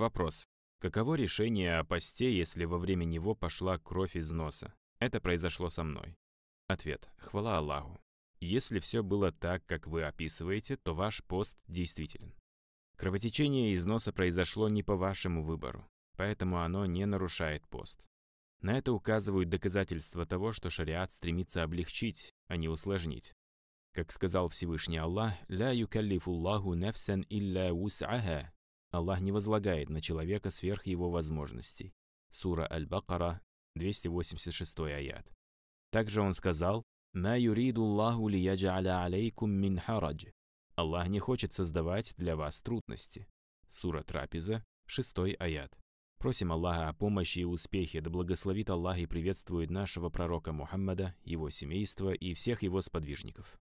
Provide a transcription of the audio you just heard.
Вопрос. Каково решение о посте, если во время него пошла кровь из носа? Это произошло со мной. Ответ. Хвала Аллаху. Если все было так, как вы описываете, то ваш пост действителен. Кровотечение из носа произошло не по вашему выбору, поэтому оно не нарушает пост. На это указывают доказательства того, что шариат стремится облегчить, а не усложнить. Как сказал Всевышний Аллах, «Ля юкаллифуллаху нефсен илля вус'аха». Аллах не возлагает на человека сверх его возможностей. Сура Аль-Бакара, 286 аят. Также он сказал, «Ма юриду Аллаху лияджа'аля алейкум мин харадж». Аллах не хочет создавать для вас трудности. Сура Трапеза, 6 аят. Просим Аллаха о помощи и успехе, да благословит Аллах и приветствует нашего пророка Мухаммада, его семейство и всех его сподвижников.